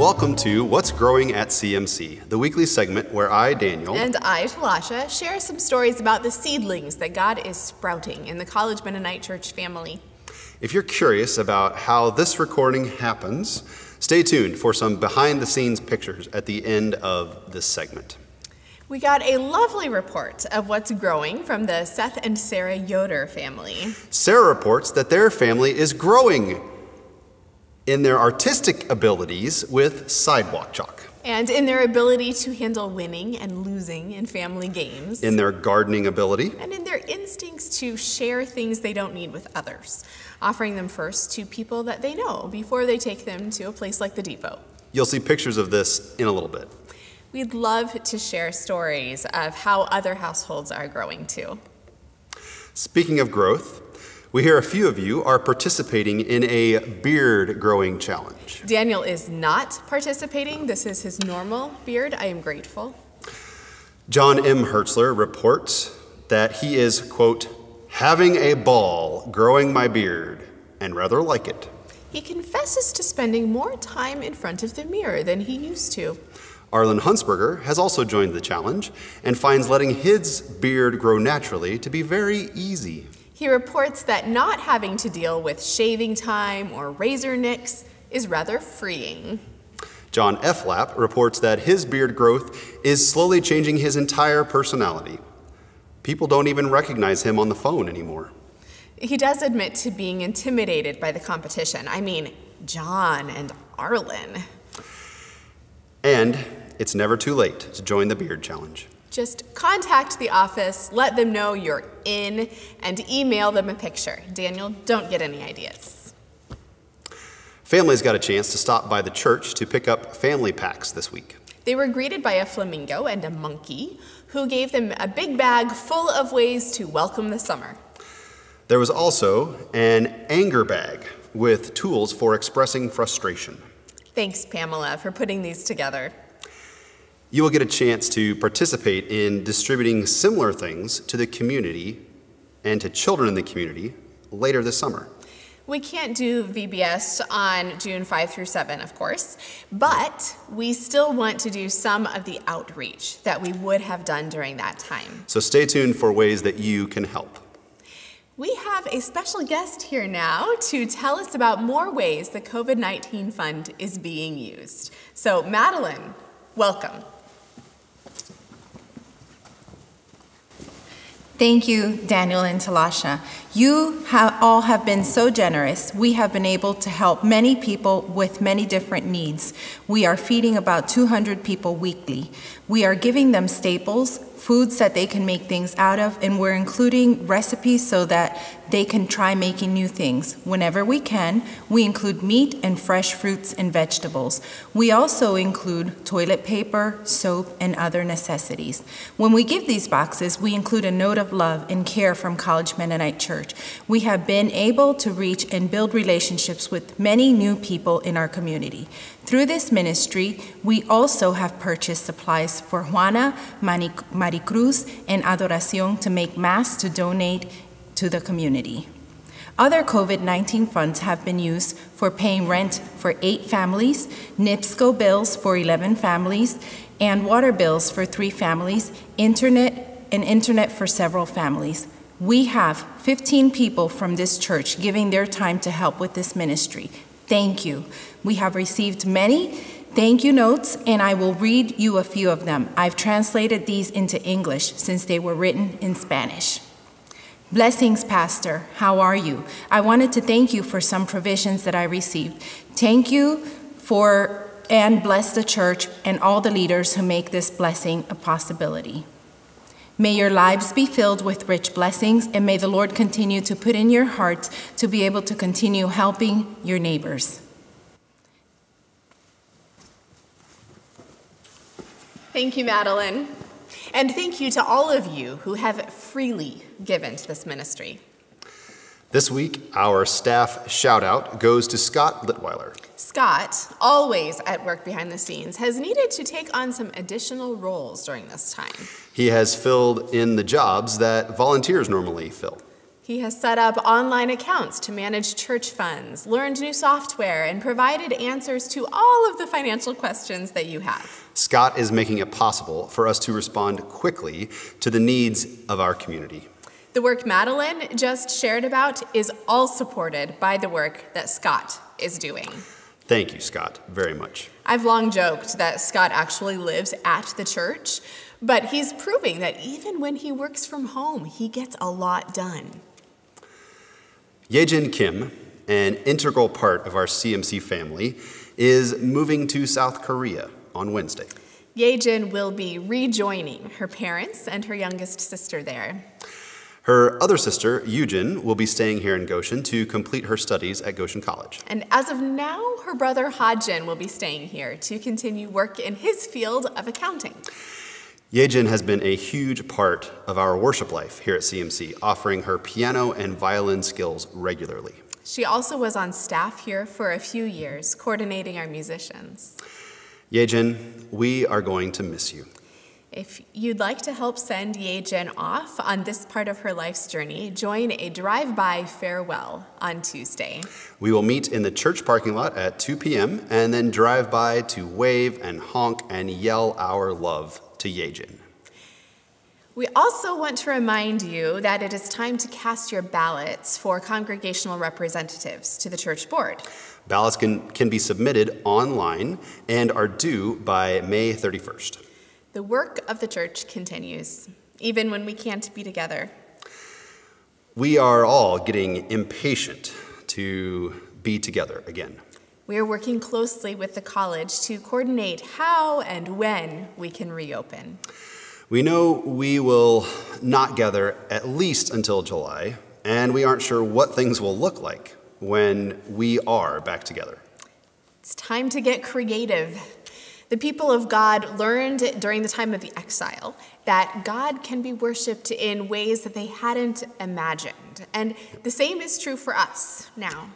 welcome to What's Growing at CMC, the weekly segment where I, Daniel, And I, Talasha, share some stories about the seedlings that God is sprouting in the College Mennonite Church family. if you're curious about how this recording happens, stay tuned for some behind the scenes pictures at the end of this segment. We got a lovely report of what's growing from the Seth and Sarah Yoder family. Sarah reports that their family is growing in their artistic abilities with sidewalk chalk, And in their ability to handle winning and losing in family games. in their gardening ability, and in their instincts to share things they don't need with others, offering them first to people that they know before they take them to a place like the depot. You'll see pictures of this in a little bit. We'd love to share stories of how other households are growing too. Speaking of growth, we hear a few of you are participating in a beard growing challenge. Daniel is not participating. This is his normal beard. I am grateful. John M. Hertzler reports that he is, quote, having a ball growing my beard and rather like it. He confesses to spending more time in front of the mirror than he used to. Arlen Hunsberger has also joined the challenge and finds letting his beard grow naturally to be very easy. He reports that not having to deal with shaving time or razor nicks is rather freeing. John F. Lapp reports that his beard growth is slowly changing his entire personality. People don't even recognize him on the phone anymore. He does admit to being intimidated by the competition. I mean, John and Arlen. And it's never too late to join the beard challenge. Just contact the office, let them know you're in, and email them a picture. Daniel, don't get any ideas. Families got a chance to stop by the church to pick up family packs this week. They were greeted by a flamingo and a monkey who gave them a big bag full of ways to welcome the summer. There was also an anger bag with tools for expressing frustration. Thanks, Pamela, for putting these together. You will get a chance to participate in distributing similar things to the community and to children in the community later this summer. We can't do VBS on June 5 through 7, of course, but we still want to do some of the outreach that we would have done during that time. So stay tuned for ways that you can help. We have a special guest here now to tell us about more ways the COVID 19 fund is being used. So, Madeline, welcome. Thank you, Daniel and Talasha. You have, all have been so generous. We have been able to help many people with many different needs. We are feeding about 200 people weekly. We are giving them staples, foods that they can make things out of, and we're including recipes so that they can try making new things. Whenever we can, we include meat and fresh fruits and vegetables. We also include toilet paper, soap, and other necessities. When we give these boxes, we include a note of love and care from College Mennonite Church. We have been able to reach and build relationships with many new people in our community. Through this ministry, we also have purchased supplies for Juana, Maricruz, and Adoracion to make masks to donate to the community. Other COVID 19 funds have been used for paying rent for eight families, NIPSCO bills for 11 families, and water bills for three families, internet and internet for several families. We have 15 people from this church giving their time to help with this ministry. Thank you. We have received many thank you notes, and I will read you a few of them. I've translated these into English since they were written in Spanish. Blessings, Pastor. How are you? I wanted to thank you for some provisions that I received. Thank you for and bless the church and all the leaders who make this blessing a possibility. May your lives be filled with rich blessings, and may the Lord continue to put in your hearts to be able to continue helping your neighbors. Thank you, Madeline. And thank you to all of you who have freely given to this ministry. This week, our staff shout out goes to Scott Litweiler. Scott, always at work behind the scenes, has needed to take on some additional roles during this time. He has filled in the jobs that volunteers normally fill. He He has set up online accounts to manage church funds, learned new software, and provided answers to all of the financial questions that you have. Scott is making it possible for us to respond quickly to the needs of our community. The work Madeline just shared about is all supported by the work that Scott is doing. Thank you, Scott, very much. I've long joked that Scott actually lives at the church, but he's proving that even when he works from home, he gets a lot done. Yejin Kim, an integral part of our CMC family, is moving to South Korea on Wednesday. Yejin will be rejoining her parents and her youngest sister there. Her other sister, Yujin, will be staying here in Goshen to complete her studies at Goshen College. And as of now, her brother Hajin will be staying here to continue work in his field of accounting. Yejin has been a huge part of our worship life here at CMC, offering her piano and violin skills regularly. She also was on staff here for a few years, coordinating our musicians. Yejin, we are going to miss you. If you'd like to help send Ye Jin off on this part of her life's journey, join a drive-by farewell on Tuesday. We will meet in the church parking lot at 2 p.m. and then drive by to wave and honk and yell our love to Ye Jin. We also want to remind you that it is time to cast your ballots for congregational representatives to the church board. Ballots can, can be submitted online and are due by May 31st. The work of the church continues, even when we can't be together. We are all getting impatient to be together again. We are working closely with the college to coordinate how and when we can reopen. We know we will not gather at least until July, and we aren't sure what things will look like when we are back together. It's time to get creative. The people of God learned during the time of the exile that God can be worshiped in ways that they hadn't imagined. And the same is true for us now.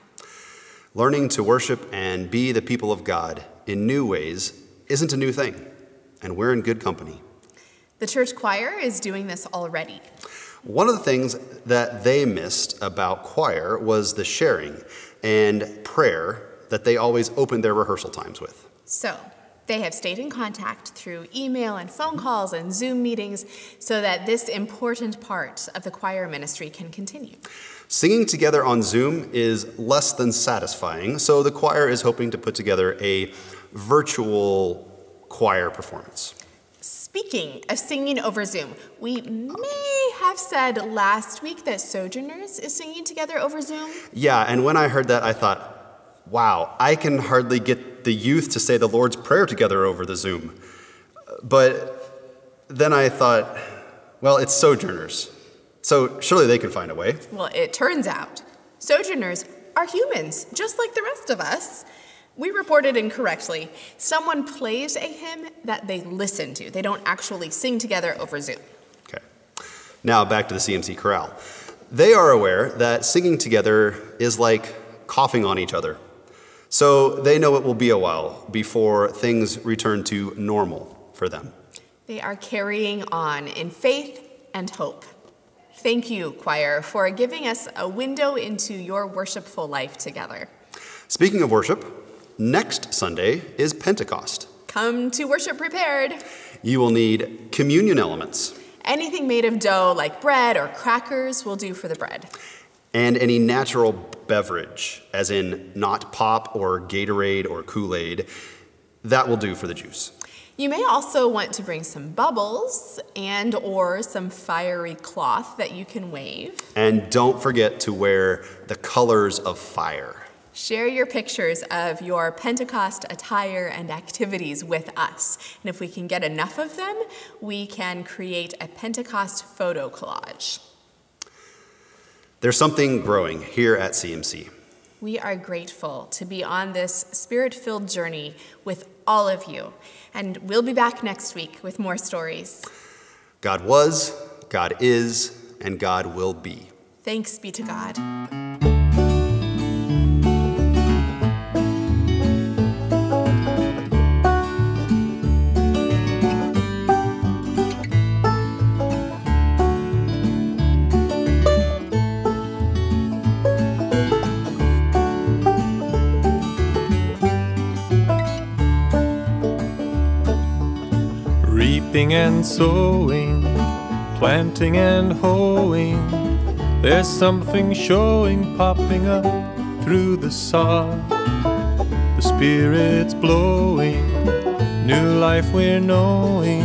Learning to worship and be the people of God in new ways isn't a new thing, and we're in good company. The church choir is doing this already. One of the things that they missed about choir was the sharing and prayer that they always opened their rehearsal times with. So, they have stayed in contact through email and phone calls and Zoom meetings so that this important part of the choir ministry can continue. Singing together on Zoom is less than satisfying, so the choir is hoping to put together a virtual choir performance. Speaking of singing over Zoom, we may have said last week that Sojourners is singing together over Zoom. Yeah, and when I heard that, I thought, wow, I can hardly get the youth to say the Lord's Prayer together over the Zoom. But then I thought, well, it's Sojourners. So surely they can find a way. Well, it turns out Sojourners are humans, just like the rest of us. We reported incorrectly. Someone plays a hymn that they listen to. They don't actually sing together over Zoom. Okay. Now back to the CMC Chorale. They are aware that singing together is like coughing on each other. So they know it will be a while before things return to normal for them. They are carrying on in faith and hope. Thank you, choir, for giving us a window into your worshipful life together. Speaking of worship, next Sunday is Pentecost. Come to worship prepared. You will need communion elements. Anything made of dough, like bread or crackers, will do for the bread. And any natural beverage, as in not pop or Gatorade or Kool Aid, that will do for the juice. You may also want to bring some bubbles and or some fiery cloth that you can wave. And don't forget to wear the colors of fire. Share your pictures of your Pentecost attire and activities with us. And if we can get enough of them, we can create a Pentecost photo collage. There's something growing here at CMC. We are grateful to be on this spirit filled journey with all of you. And we'll be back next week with more stories. God was, God is, and God will be. Thanks be to God. And sowing, planting and hoeing. There's something showing, popping up through the sod. The Spirit's blowing, new life we're knowing,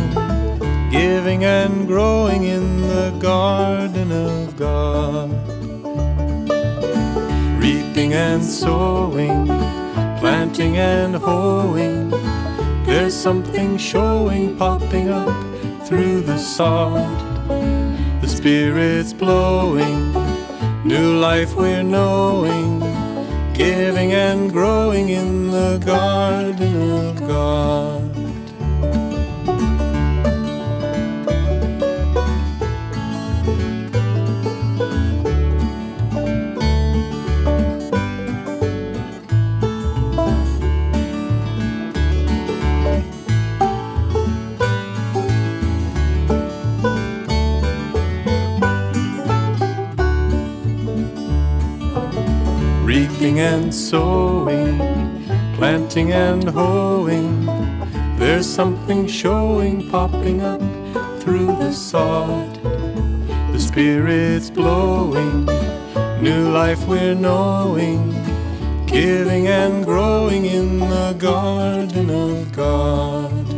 giving and growing in the garden of God. Reaping and sowing, planting and hoeing. There's something showing, popping up through the sod. The Spirit's blowing, new life we're knowing, giving and growing in the garden and sowing, planting and hoeing. There's something showing, popping up through the sod. The Spirit's blowing, new life we're knowing, giving and growing in the garden of God.